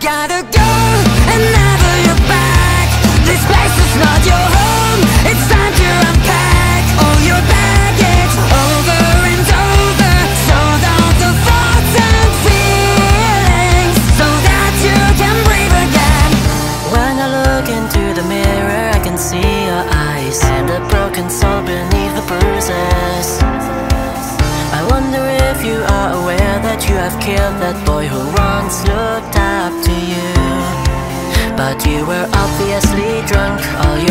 gotta go and never look back. This place is not your home. It's time to unpack all your baggage Over and over. Sold out the thoughts and feelings So that you can breathe again. When I look into the mirror I can see your eyes And a broken soul wonder if you are aware that you have killed that boy who once looked up to you. But you were obviously drunk All your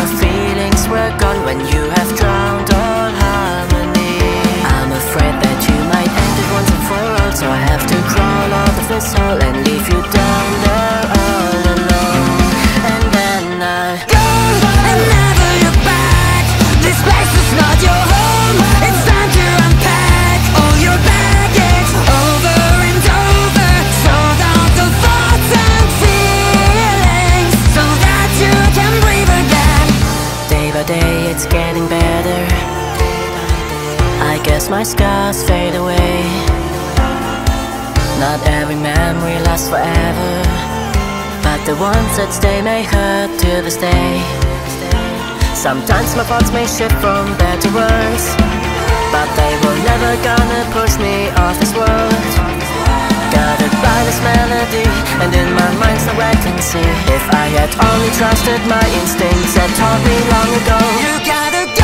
it's getting better. I guess my scars fade away. Not every memory lasts forever But the ones that stay may hurt to this day. Sometimes my thoughts may shift from bad to worse But they were never gonna push me off this world If I had only trusted my instincts that taught me long ago You gotta